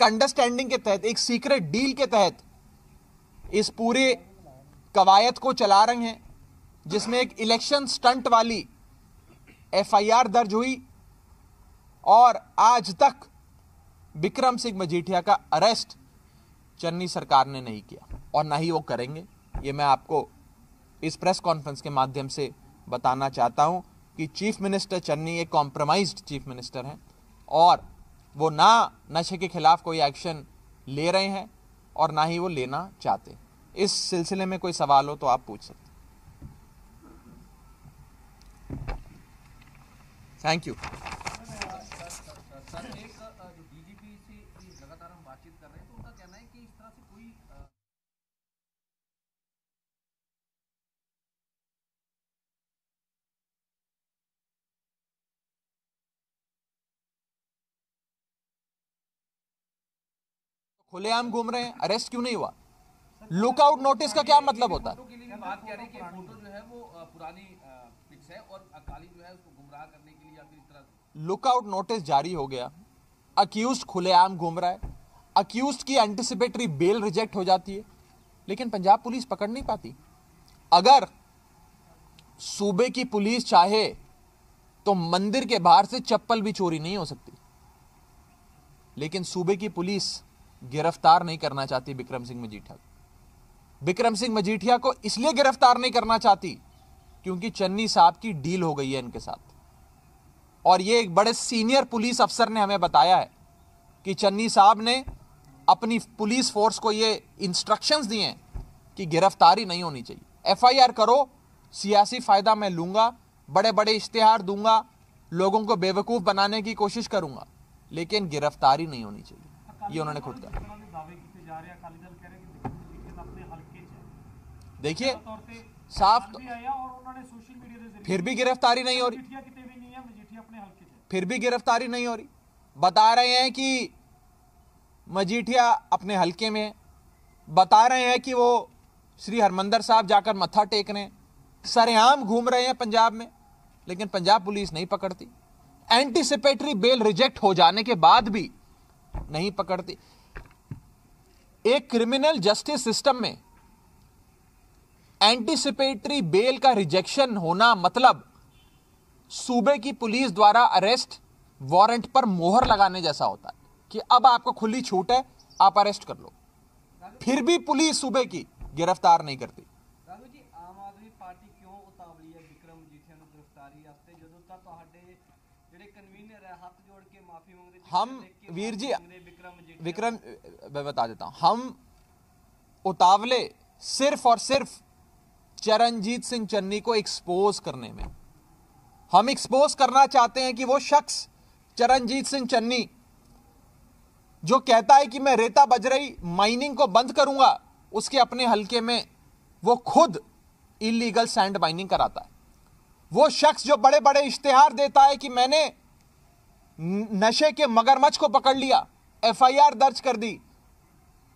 एक अंडरस्टैंडिंग के तहत, एक सीक्रेट डील के तहत, इस पूरे कवायद को चला रहे हैं, जिसमें एक इलेक्शन स्टंट वाली एफआईआर दर्ज हुई, और आज तक विक्रम सिंह मजीठिया का अरेस्ट चन्नी सरकार ने नहीं किया, और ना ही वो करेंगे। ये मैं आपको इस प्रेस कॉन्फ्रेंस के माध्यम से बताना चाहता हूँ कि चीफ मिनिस्टर चन्नी एक कॉम्प्रोमाइज्ड चीफ मिनिस्टर हैं, और वो ना नशे के खिलाफ कोई एक्शन ले रहे हैं और ना ही वो लेना चाहते। इस सिलसिले में कोई सवाल हो तो आप पूछ सकते थैंक यू सर एक अ, जो डीजीपी से भी लगातार हम बातचीत कर रहे हैं तो उनका कहना है कि इस तरह से कोई अ, खुलेआम घूम रहे हैं अरेस्ट क्यों नहीं हुआ? लुकआउट नोटिस का क्या मतलब होता है? फ़ोटो के लिए भी बात कह रहे हैं कि फ़ोटो जो है वो पुरानी पिक्स है और अकाली जो है उसको गुमराह करने के लिए या फिर इस तरह लुकआउट नोटिस जारी हो गया। अक्यूज खुलेआम घूम रहा है। अक्यूज की एंटिसिपेटरी बेल रिजेक्ट हो जाती है। लेकिन पंजाब पुलिस पकड़ नहीं पाती। अगर सूबे की पुलिस चाहे तो मंदिर के बाहर से चप्पल भी चोरी नहीं हो सकती। लेकिन सूबे की पुलिस गिरफ़्तार नहीं करना चाहती बिक्रम सिंह मजीठिया को। विक्रम सिंह मजीठिया को इसलिए गिरफ़्तार नहीं करना चाहती क्योंकि चन्नी साहब की डील हो गई है इनके साथ। और ये एक बड़े सीनियर पुलिस अफसर ने हमें बताया है कि चन्नी साहब ने अपनी पुलिस फोर्स को ये इंस्ट्रक्शंस दिए हैं कि गिरफ्तारी नहीं होनी चाहिए। एफआईआर करो, सियासी फ़ायदा मैं लूँगा बड़े बड़े इश्तेहार दूँगा, लोगों को बेवकूफ़ बनाने की कोशिश करूँगा, लेकिन गिरफ्तारी नहीं होनी चाहिए। ये उन्होंने खुद कहा। देखिए, साफ़ तो- फिर भी गिरफ्तारी नहीं हो रही। फिर भी गिरफ्तारी नहीं हो रही। बता रहे हैं कि मजीठिया अपने हलके में बता रहे हैं कि वो श्री हरमंदर साहब जाकर मत्था टेक रहे हैं सरेआम घूम रहे हैं पंजाब में, लेकिन पंजाब पुलिस नहीं पकड़ती। एंटीसिपेटरी बेल रिजेक्ट हो जाने के बाद भी नहीं पकड़ती। एक क्रिमिनल जस्टिस सिस्टम में एंटीसिपेटरी बेल का रिजेक्शन होना मतलब सूबे की पुलिस द्वारा अरेस्ट वारंट पर मोहर लगाने जैसा होता है कि अब आपको खुली छूट है, आप अरेस्ट कर लो। फिर भी पुलिस सूबे की गिरफ़्तार नहीं करती। हम वीर जी विक्रम मैं बता देता हूँ हम उतावले सिर्फ़ और सिर्फ़ चरणजीत सिंह चन्नी को एक्सपोज करने में हम एक्सपोज करना चाहते हैं कि वो शख्स चरणजीत सिंह चन्नी जो कहता है कि मैं रेता बजरई माइनिंग को बंद करूँगा उसके अपने हलके में वो खुद इलीगल सैंड माइनिंग कराता है वो शख्स जो बड़े बड़े इश्तेहार देता है कि मैंने नशे के मगरमच्छ को पकड़ लिया, एफआईआर दर्ज कर दी,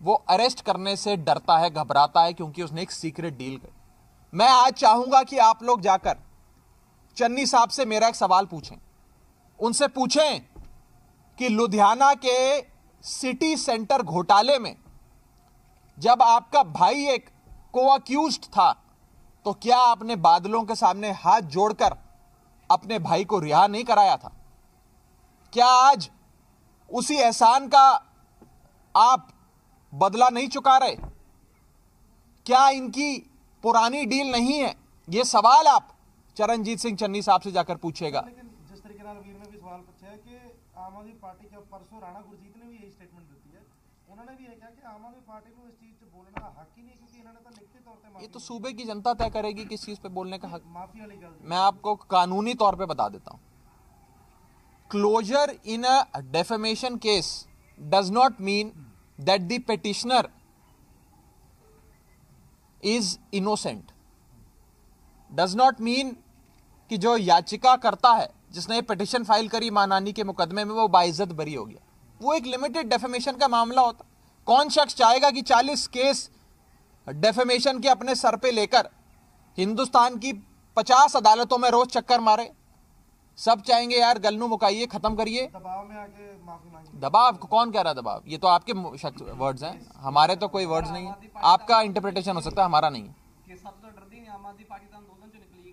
वो अरेस्ट करने से डरता है, घबराता है, क्योंकि उसने एक सीक्रेट डील कर। मैं आज चाहूँगा कि आप लोग जाकर चन्नी साहब से मेरा एक सवाल पूछें। उनसे पूछें कि लुधियाना के सिटी सेंटर घोटाले में जब आपका भाई एक को अक्यूज था तो क्या आपने बादलों के सामने हाथ जोड़कर अपने भाई को रिहा नहीं कराया था? क्या आज उसी एहसान का आप बदला नहीं चुका रहे? क्या इनकी पुरानी डील नहीं है? यह सवाल आप चरणजीत सिंह चन्नी साहब से जाकर पूछेगा लेकिन जिस तरीके ने भी सवाल पूछा है कि आम आदमी पार्टी के परसों राणा गुरजीत ने भी यही स्टेटमेंट ये तो सूबे की जनता तय करेगी किस चीज़ पे बोलने का हक मैं आपको कानूनी तौर पे बता देता हूँ closure in a defamation case does not mean that the petitioner is innocent does not mean कि जो याचिका करता है जिसने पिटिशन फ़ाइल करी मानानी के मुकदमे में वो बाइज्जत बरी हो गया। वो एक लिमिटेड डेफेमेशन का मामला होता। कौन शख्स चाहेगा कि 40 केस डेफेमेशन के अपने सर पे लेकर हिंदुस्तान की 50 अदालतों में रोज चक्कर मारे? सब चाहेंगे यार गलनू मुकाइए खत्म करिए। दबाव कौन कह रहा है दबाव? ये तो आपके वर्ड्स हैं। हमारे तो कोई वर्ड्स नहीं है। आपका इंटरप्रिटेशन हो सकता है हमारा नहीं।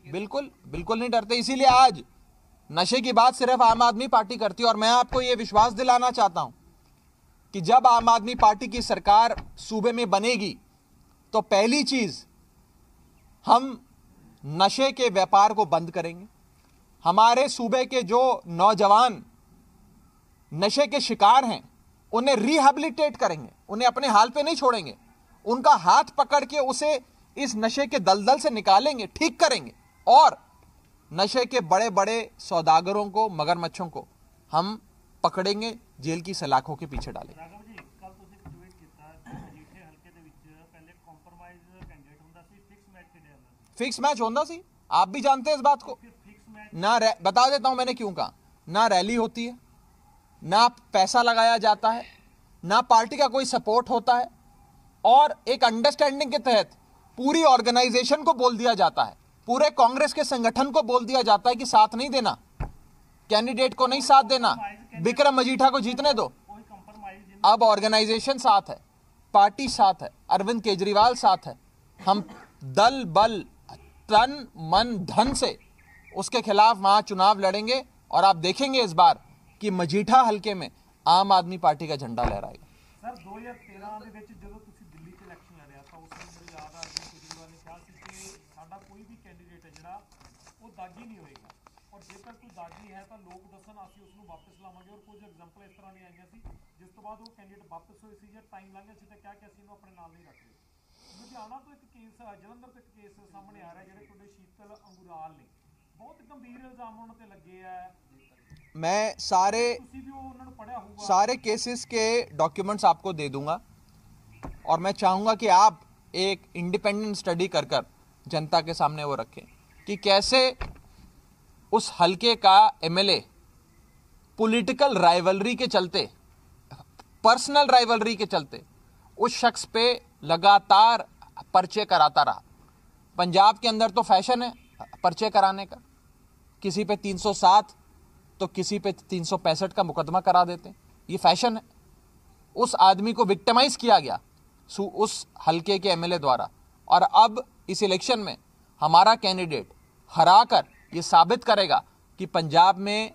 है बिल्कुल बिल्कुल नहीं डरते। इसीलिए आज नशे की बात सिर्फ़ आम आदमी पार्टी करती है और मैं आपको यह विश्वास दिलाना चाहता हूँ कि जब आम आदमी पार्टी की सरकार सूबे में बनेगी तो पहली चीज़ हम नशे के व्यापार को बंद करेंगे। हमारे सूबे के जो नौजवान नशे के शिकार हैं, उन्हें रिहेबिलिटेट करेंगे, उन्हें अपने हाल पे नहीं छोड़ेंगे, उनका हाथ पकड़ के उसे इस नशे के दलदल से निकालेंगे, ठीक करेंगे और नशे के बड़े बड़े सौदागरों को मगरमच्छों को हम पकड़ेंगे जेल की सलाखों के पीछे डालेंगे। फिक्स मैच होता सी आप भी जानते हैं इस बात को? ना बता देता हूँ मैंने क्यों कहा। ना रैली होती है ना पैसा लगाया जाता है ना पार्टी का कोई सपोर्ट होता है और एक अंडरस्टैंडिंग के तहत पूरी ऑर्गेनाइजेशन को बोल दिया जाता है। पूरे कांग्रेस के संगठन को बोल दिया जाता है कि साथ नहीं देना कैंडिडेट को नहीं साथ देना विक्रम मजीठा को जीतने दो ਉਹੀ ਕੰਪਰੋਮਾਈਜ਼ ਜਿਨ अब ऑर्गेनाइजेशन साथ है पार्टी साथ है अरविंद केजरीवाल साथ है हम दल बल तन मन धन से उसके खिलाफ वहां चुनाव लड़ेंगे और आप देखेंगे इस बार कि मजीठा हलके में आम आदमी पार्टी का झंडा लहराएगा ਸਰ 2013 ਦੇ ਵਿੱਚ ਸਾਡਾ ਕੋਈ ਵੀ ਕੈਂਡੀਡੇਟ ਹੈ ਜਿਹੜਾ ਉਹ ਦਾਗੀ ਨਹੀਂ ਹੋਏਗਾ ਔਰ ਜੇਕਰ ਕੋਈ ਦਾਗੀ ਹੈ ਤਾਂ ਲੋਕ ਦੱਸਣ ਅਸੀਂ ਉਸ ਨੂੰ ਵਾਪਸ ਲਾਵਾਂਗੇ ਔਰ ਕੁਝ ਐਗਜ਼ਾਮਪਲ ਇਸ ਤਰ੍ਹਾਂ ਦੀਆਂ ਆਈਆਂ ਸੀ ਜਿਸ ਤੋਂ ਬਾਅਦ ਉਹ ਕੈਂਡੀਡੇਟ ਵਾਪਸ ਹੋਏ ਸੀ ਜਾਂ ਟਾਈਮ ਲੰਘ ਗਿਆ ਸੀ ਤਾਂ ਕਿਹਾ ਕਿ ਅਸੀਂ ਇਹਨੂੰ ਆਪਣੇ ਨਾਲ ਨਹੀਂ ਰੱਖ ਰਹੇ ਲੁਧਿਆਣਾ ਤੋਂ ਇੱਕ ਕੇਸ ਜਲੰਧਰ ਤੋਂ ਇੱਕ ਕੇਸ ਸਾਹਮਣੇ ਆ ਰਿਹਾ ਜਿਹੜੇ ਤੁਹਾਡੇ ਸ਼ੀਤਲ ਅੰਗੁਰਾਲ ਨੇ ਬਹੁਤ ਗੰਭੀਰ ਇਲਜ਼ਾਮ ਉਹਨਾਂ ਤੇ ਲੱਗੇ ਆ मैं सारे ਤੁਸੀਂ ਵੀ ਉਹ ਉਹਨਾਂ ਨੂੰ ਪੜਿਆ ਹੋਊਗਾ सारे केसेस के डॉक्यूमेंट्स आपको दे दूंगा और मैं चाहूंगा कि आप एक इंडिपेंडेंट स्टडी कर कर जनता के सामने वो रखें कि कैसे उस हलके का एमएलए पॉलिटिकल राइवलरी के चलते पर्सनल राइवलरी के चलते, उस शख्स पे लगातार पर्चे कराता रहा। पंजाब के अंदर तो फ़ैशन है पर्चे कराने का। किसी पे 307 तो किसी पे 365 का मुकदमा करा देते। हैं ये फ़ैशन है। उस आदमी को विक्टिमाइज किया गया उस हलके के एमएलए द्वारा। और अब इस इलेक्शन में हमारा कैंडिडेट हरा कर ये साबित करेगा कि पंजाब में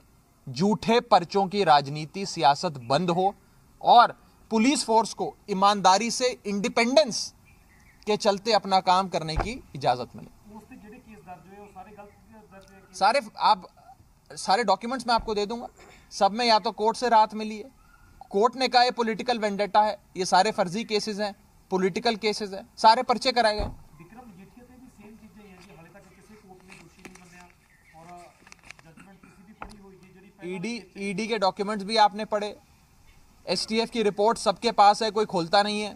झूठे पर्चों की राजनीति सियासत बंद हो और पुलिस फोर्स को ईमानदारी से इंडिपेंडेंस के चलते अपना काम करने की इजाज़त मिले। सारे आप, सारे डॉक्यूमेंट्स मैं आपको दे दूँगा। सब में या तो कोर्ट से राहत मिली है। कोर्ट ने कहा, ये पॉलिटिकल वेंडेटा है। ये सारे फर्जी केसेस हैं। पॉलिटिकल केसेस हैं। सारे पर्चे कराए गए ईडी ईडी के डॉक्यूमेंट्स भी आपने पढ़े। एसटीएफ की रिपोर्ट सबके पास है, कोई खोलता नहीं है।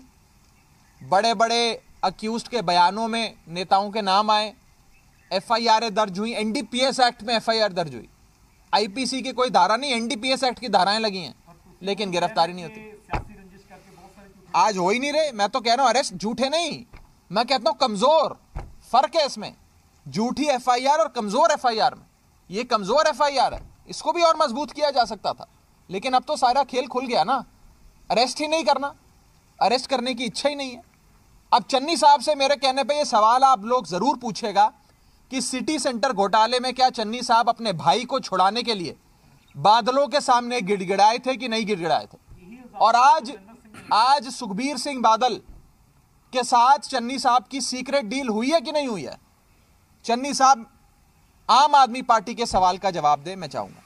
बड़े बड़े अक्यूज के बयानों में नेताओं के नाम आए। एफ़ आई आर दर्ज हुई। N D P S act में एफ़ आई आर दर्ज हुई। आई पी सी की कोई धारा नहीं N D P S act की धाराएँ लगी हैं, लेकिन गिरफ्तारी नहीं होती। आज हो ही नहीं रहे। मैं तो कह रहा हूँ, अरेस्ट झूठे नहीं। मैं कहता हूँ, कमज़ोर। फ़र्क है इसमें। झूठी एफ़ आई आर और कमज़ोर एफ़ आई आर में। ये कमज़ोर एफ़ आई आर है। इसको भी और मज़बूत किया जा सकता था। लेकिन अब तो सारा खेल खुल गया ना। अरेस्ट ही नहीं करना। अरेस्ट करने की इच्छा ही नहीं है। अब चन्नी साहब से मेरे कहने पे ये सवाल आप लोग ज़रूर पूछेगा कि सिटी सेंटर घोटाले में क्या चन्नी साहब अपने भाई को छुड़ाने के लिए बादलों के सामने गिड़गिड़ाए थे कि नहीं गिड़गिड़ाए थे? और आज आज सुखबीर सिंह बादल के साथ चन्नी साहब की सीक्रेट डील हुई है कि नहीं हुई है? चन्नी साहब, आम आदमी पार्टी के सवाल का जवाब दे, मैं चाहूँगा।